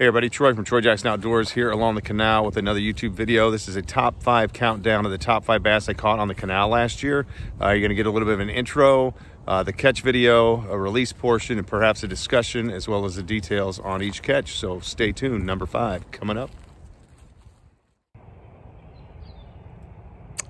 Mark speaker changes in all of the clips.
Speaker 1: Hey everybody, Troy from Troy Jackson Outdoors here along the canal with another YouTube video. This is a top five countdown of the top five bass I caught on the canal last year. Uh, you're gonna get a little bit of an intro, uh, the catch video, a release portion, and perhaps a discussion as well as the details on each catch. So stay tuned, number five coming up.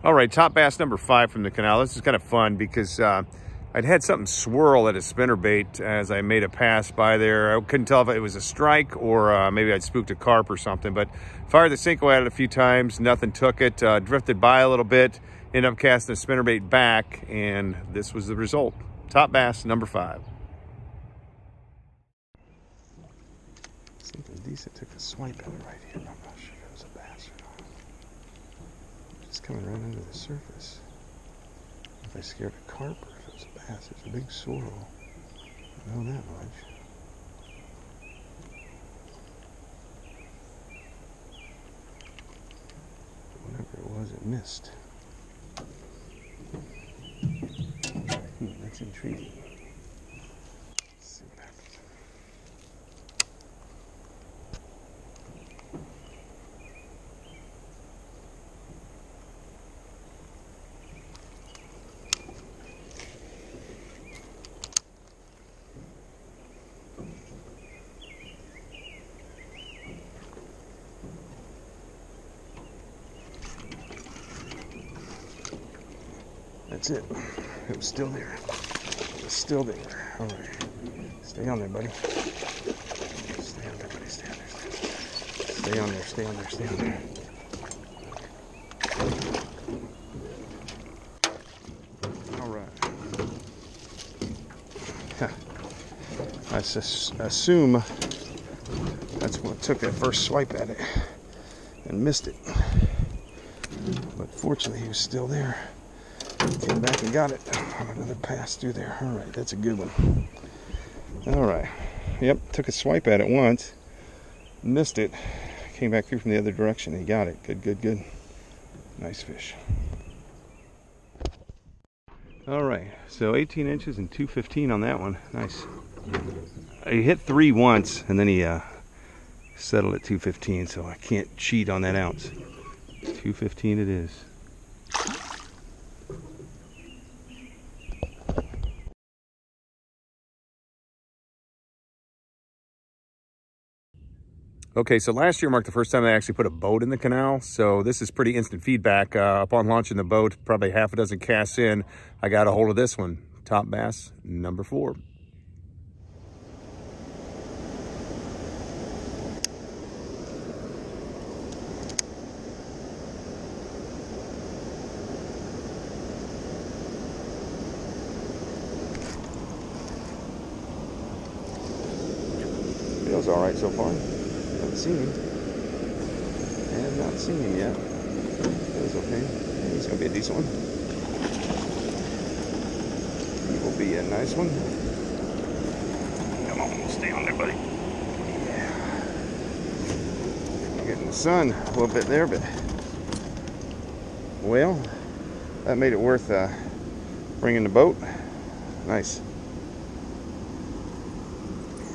Speaker 1: All right, top bass number five from the canal. This is kind of fun because uh, I'd had something swirl at a spinnerbait as I made a pass by there. I couldn't tell if it was a strike or uh, maybe I'd spooked a carp or something, but fired the Senko at it a few times, nothing took it, uh, drifted by a little bit, ended up casting a spinnerbait back, and this was the result. Top bass number five.
Speaker 2: Something decent took a swipe at it right here. I'm not sure if it was a bass or not. Just coming right under the surface. I scared a carp or if it was a bass, it's a big sorrel. I know that much. Whatever it was, it missed. Hmm, that's intriguing. That's it. It was still there. It was still there. All right. Stay on there, buddy. Stay on there, buddy. Stay on there. Stay on there. Stay on there. Stay on there. All right. I sus- assume that's what took that first swipe at it and missed it. But fortunately, he was still there. Came back and got it another pass through there. All right, that's a good one. All right. Yep, took a swipe at it once, missed it, came back through from the other direction. He got it. Good, good, good. Nice fish. All right, so 18 inches and 215 on that one. Nice. He hit three once, and then he uh, settled at 215, so I can't cheat on that ounce. 215 it is.
Speaker 1: Okay, so last year marked the first time I actually put a boat in the canal. So this is pretty instant feedback. Uh, upon launching the boat, probably half a dozen casts in, I got a hold of this one. Top bass, number four.
Speaker 2: Feels all right so far. Haven't seen him. I have not seen him yet. Feels okay. He's gonna be a decent one. He will be a nice one. Come on, stay on there, buddy. Yeah. Getting the sun a little bit there, but well, that made it worth uh, bringing the boat. Nice.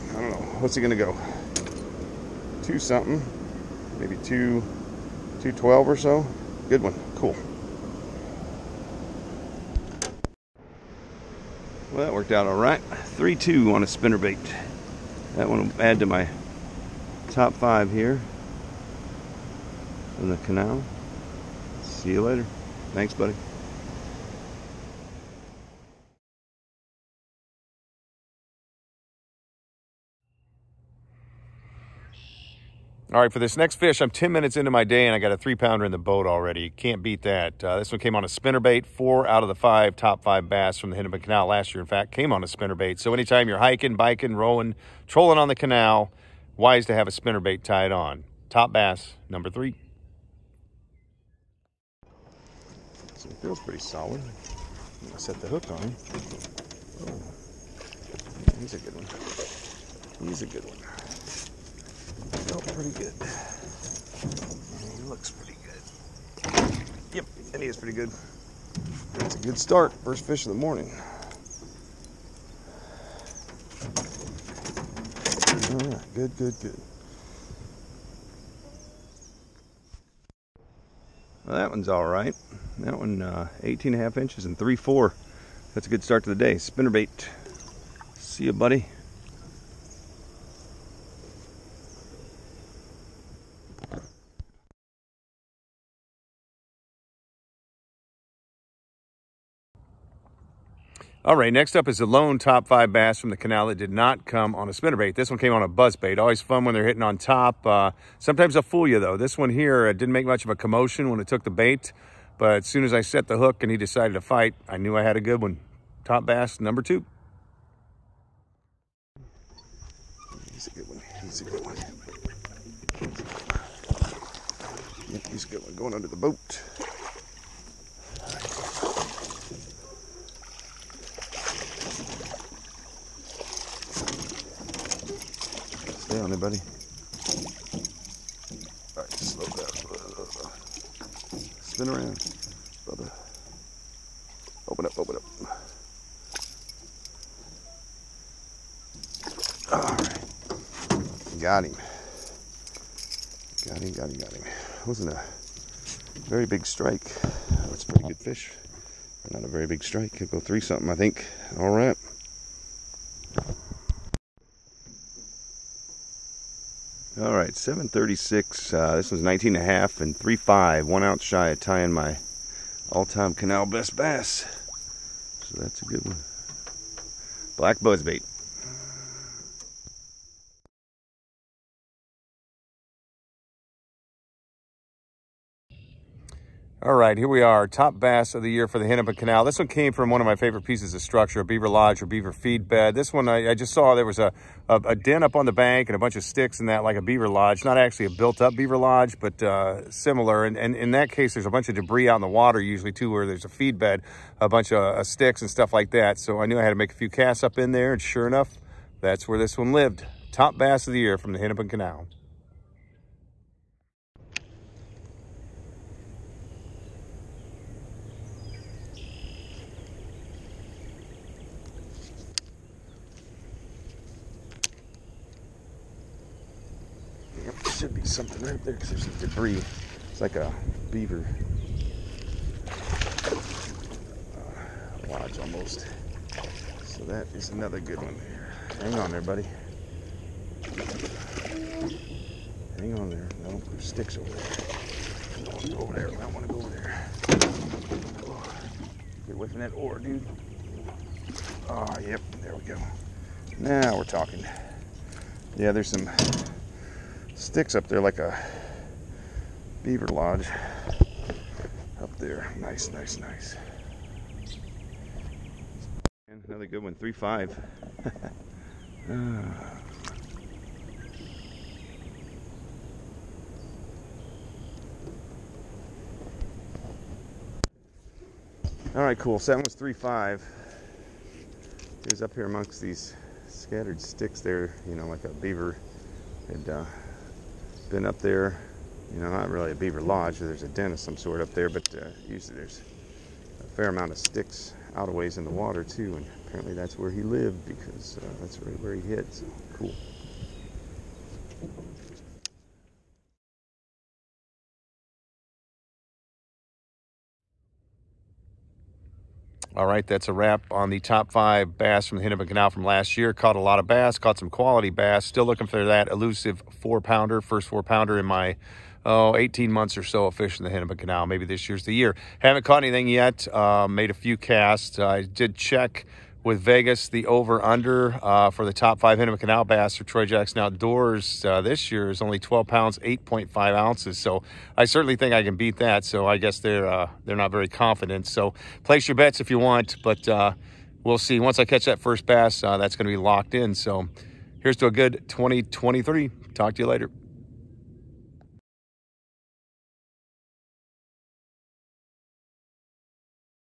Speaker 2: I don't know. What's he gonna go? Two something, maybe two, two twelve or so. Good one. Cool. Well, that worked out all right. Three two on a spinnerbait. That one will add to my top five here in the canal. See you later. Thanks, buddy.
Speaker 1: All right, for this next fish, I'm 10 minutes into my day and I got a three pounder in the boat already. Can't beat that. Uh, this one came on a spinnerbait. Four out of the five top five bass from the Hennepin Canal last year, in fact, came on a spinnerbait. So anytime you're hiking, biking, rowing, trolling on the canal, wise to have a spinnerbait tied on. Top bass, number three.
Speaker 2: So it feels pretty solid. I set the hook on him. Oh. He's a good one. He's a good one felt pretty good. He looks pretty good. Yep, and he is pretty good. That's a good start. First fish of the morning. Good, good, good.
Speaker 1: Well, that one's all right. That one, uh, 18 and a half inches and 3 4. That's a good start to the day. Spinnerbait. See you, buddy. All right, next up is the lone top five bass from the canal that did not come on a spinnerbait. This one came on a buzz bait. Always fun when they're hitting on top. Uh, sometimes they'll fool you though. This one here uh, didn't make much of a commotion when it took the bait, but as soon as I set the hook and he decided to fight, I knew I had a good one. Top bass number two.
Speaker 2: He's a good one. He's a good one. He's a good one. Going under the boat. Stay on there, buddy. All right, slow down. Spin around, brother. Open up, open up. All right. Got him. Got him, got him, got him. Wasn't a very big strike. That's a pretty good fish. Not a very big strike. Could go three something, I think. All right.
Speaker 1: Right, 736. Uh, this was 19 and a half and 3.5. One ounce shy of tying my all-time canal best bass. So that's a good one. Black buzzbait. All right, here we are, top bass of the year for the Hennepin Canal. This one came from one of my favorite pieces of structure, a beaver lodge or beaver feed bed. This one, I, I just saw there was a, a, a, den up on the bank and a bunch of sticks in that like a beaver lodge. Not actually a built-up beaver lodge, but uh, similar. And, and, in that case, there's a bunch of debris out in the water usually too, where there's a feed bed, a bunch of uh, sticks and stuff like that. So I knew I had to make a few casts up in there, and sure enough, that's where this one lived. Top bass of the year from the Hennepin Canal.
Speaker 2: Should be something right there because there's some debris. It's like a beaver uh, lodge almost. So that is another good one there. Hang on there, buddy. Hang on there. No, there's sticks over there. I want to go over there. I want to go over there. Oh, get away from that oar, dude. Oh, yep. There we go. Now we're talking. Yeah, there's some sticks up there like a beaver lodge up there. Nice, nice, nice.
Speaker 1: And another good one, 3-5. ah.
Speaker 2: All right, cool. So that was 3-5. He was up here amongst these scattered sticks there, you know, like a beaver had uh, up there, you know, not really a beaver lodge, there's a den of some sort up there, but uh, usually there's a fair amount of sticks out of ways in the water too, and apparently that's where he lived because uh, that's really where he hid, so cool.
Speaker 1: All right, that's a wrap on the top five bass from the Hennepin Canal from last year. Caught a lot of bass, caught some quality bass. Still looking for that elusive four pounder, first four pounder in my oh 18 months or so of fishing the Hennepin Canal. Maybe this year's the year. Haven't caught anything yet. Uh, made a few casts. I did check with Vegas, the over-under uh, for the top five Hennepin Canal bass for Troy Jackson Outdoors uh, this year is only 12 pounds, 8.5 ounces. So I certainly think I can beat that. So I guess they're uh, they're not very confident. So place your bets if you want, but uh, we'll see. Once I catch that first bass, uh, that's going to be locked in. So here's to a good 2023. Talk to you later.